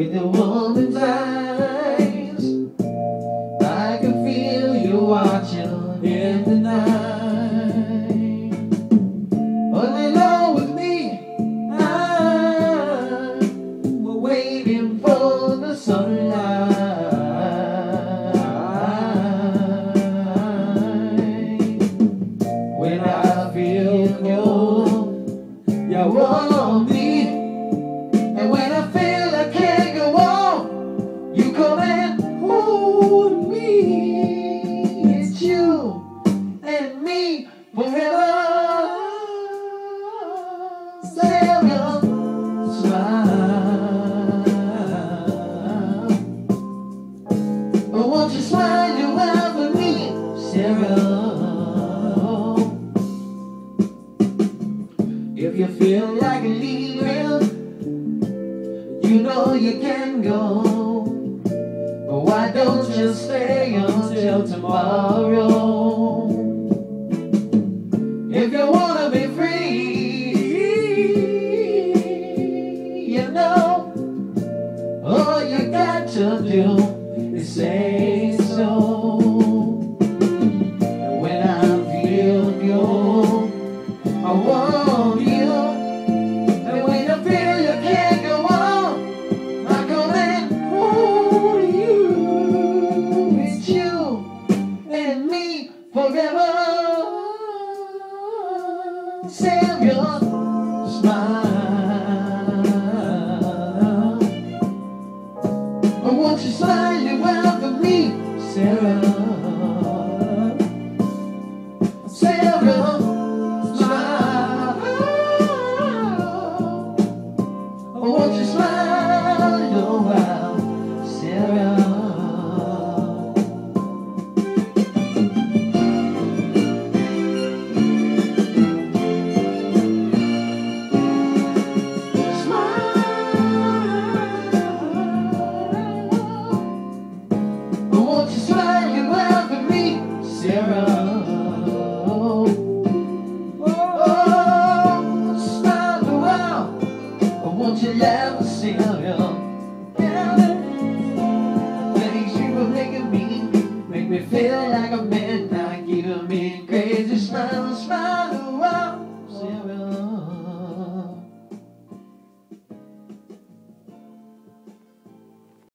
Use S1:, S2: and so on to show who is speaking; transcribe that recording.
S1: with the woman's eyes. I can feel you watching in the night. Won't you smile me, Sarah? If you feel like leaving, you know you can go. But why don't you stay until tomorrow? Is say so. And When I feel you, I want you. And when you feel you can't go on, I come and hold you. It's you and me forever. Savior, out for me, Sarah? Sarah, smile. Oh, won't you smile your while, Things you making me make me feel like a man.